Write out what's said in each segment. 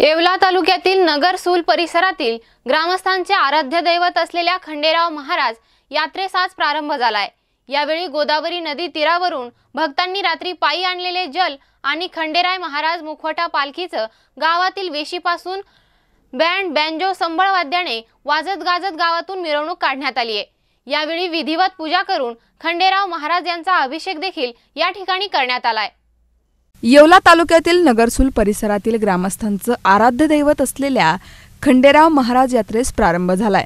येवला तालुक्यातील नगरसूल परिसरातील ग्रामस्थांचे आराध्य दैवत असलेल्या खंडेराव महाराज यात्रेस आज प्रारंभ झालाय. यावेळी गोदावरी नदी तीरावरून भक्तांनी रात्री पायी आणलेले जल आणि खंडेराय महाराज मुखवटा पालखीचं गावातील वेशीपासून बँड बँजो संबळ वाद्याने वाजत गाजत गावातून मिरवणूक काढण्यात आली आहे. यावेळी विधिवत पूजा करून खंडेराव महाराज यांचा अभिषेक देखील या ठिकाणी करण्यात आलाय. येवला तालुक्यातील नगरसूल परिसरातील ग्रामस्थांचं आराध्य दैवत असलेल्या खंडेराव महाराज यात्रेस प्रारंभ झालाय.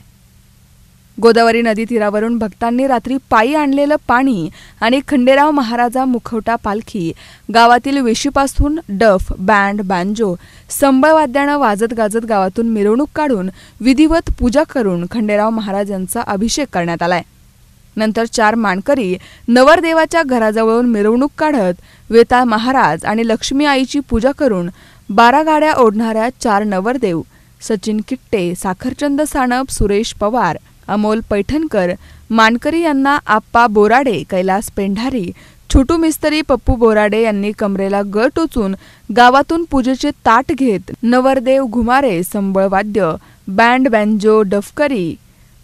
गोदावरी नदी तीरावरून भक्तांनी रात्री पायी आणलेलं पाणी आणि खंडेराव महाराजा मुखवटा पालखी गावातील वेशीपासून डफ बँड बँजो संबळवाद्यानं वाजत गाजत गावातून मिरवणूक काढून विधिवत पूजा करून खंडेराव महाराज यांचा अभिषेक करण्यात आलाय. नंतर चार मानकरी नवरदेवाच्या घराजवळून मिरवणूक काढत वेताळ महाराज आणि लक्ष्मी आईची पूजा करून बारा गाड्या ओढणाऱ्या चार नवरदेव सचिन किट्टे साखरचंद सानप सुरेश पवार अमोल पैठणकर मानकरी यांना आप्पा बोराडे कैलास पेंढारी छोटू मिस्त्री पप्पू बोराडे यांनी कमरेला ग टोचून गावातून पूजेचे ताट घेत नवरदेव घुमारे संबळ वाद्य बँड बँजो डफकरी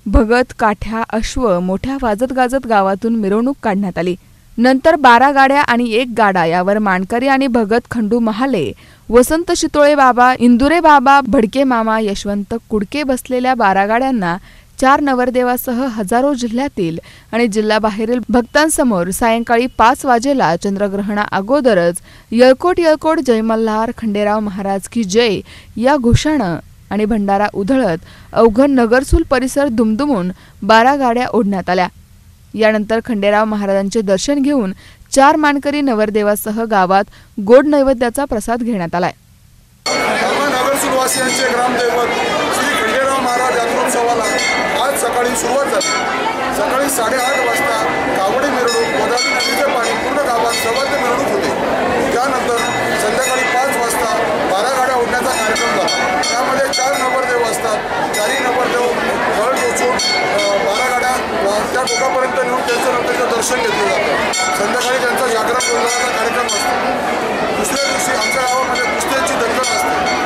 भगत काठ्या अश्व मोठ्या वाजत गाजत गावातून मिरवणूक काढण्यात आली. नंतर बारा गाड्या आणि एक गाडा यावर मानकरी आणि भगत खंडू महाले वसंत शितोळे बाबा इंदुरे बाबा भडके मामा यशवंत कुडके बसलेल्या बारा गाड्यांना चार नवरदेवासह हजारो जिल्ह्यातील आणि जिल्हाबाहेरील भक्तांसमोर सायंकाळी पाच वाजेला चंद्रग्रहणा अगोदरच यळकोट यळकोट जय मल्हार खंडेराव महाराज की जय या घोषणा आणि भंडारा उधळत अवघड नगरसूल परिसर दुमदुमून बारा गाड्या ओढण्यात आल्या. यानंतर खंडेराव महाराजांचे दर्शन घेऊन चार मानकरी नवरदेवासह गावात गोड नैवेद्याचा प्रसाद घेण्यात आलाय. आज सकाळी सुरुवात झाली. सकाळी साडेआठ वाजता कावडी मिरवणूक गोदावरी नदीचे पाणी पूर्ण गावात सवाद्य मिरवणूक होते त्यानंतर संध्याकाळी पाच वाजता बारा गाड्या ओढण्याचा त्यामध्ये चार नंबरदेव असतात. चारही नंबरदेव फळ टोचून बारा गाड्या त्या टोकापर्यंत नेऊन त्यांचं नंतरचं दर्शन घेतलं जातं. संध्याकाळी त्यांचा जागरण गोंधळाचा कार्यक्रम असतो. दुसऱ्या दिवशी आमच्या गावामध्ये कुस्त्यांची दंगल असते.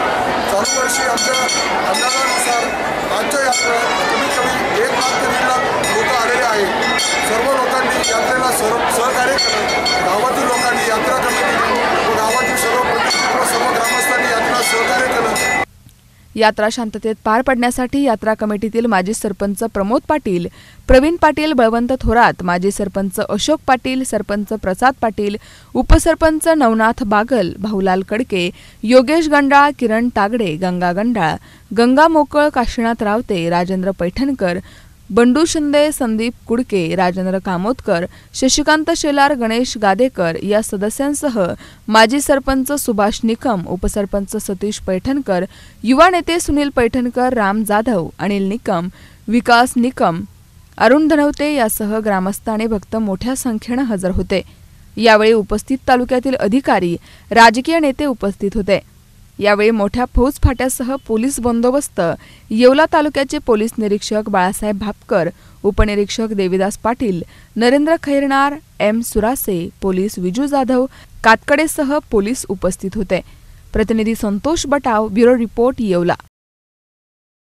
यात्रा शांततेत पार पडण्यासाठी यात्रा कमिटीतील माजी सरपंच प्रमोद पाटील प्रवीण पाटील बळवंत थोरात माजी सरपंच अशोक पाटील सरपंच प्रसाद पाटील उपसरपंच नवनाथ बागल भाऊलाल कडके योगेश गंडाळ किरण तागडे गंगा गंडाळ गंगा मोकळ काशीनाथ रावते राजेंद्र पैठणकर बंडू शिंदे संदीप कुडके राजेंद्र कामोदकर शशिकांत शेलार गणेश गादेकर या सदस्यांसह माजी सरपंच सुभाष निकम उपसरपंच सतीश पैठणकर युवा नेते सुनील पैठणकर राम जाधव अनिल निकम विकास निकम अरुण धनवते यासह ग्रामस्थ आणि भक्त मोठ्या संख्येनं हजर होते. यावेळी उपस्थित तालुक्यातील अधिकारी राजकीय नेते उपस्थित होते. यावेळी मोठ्या फौजफाट्यासह पोलीस बंदोबस्त येवला तालुक्याचे पोलीस निरीक्षक बाळासाहेब भापकर उपनिरीक्षक देविदास पाटील नरेंद्र खैरनार एम सुरासे पोलीस विजू जाधव कातकडेसह पोलीस उपस्थित होते. प्रतिनिधी संतोष बटाव ब्युरो रिपोर्ट येवला.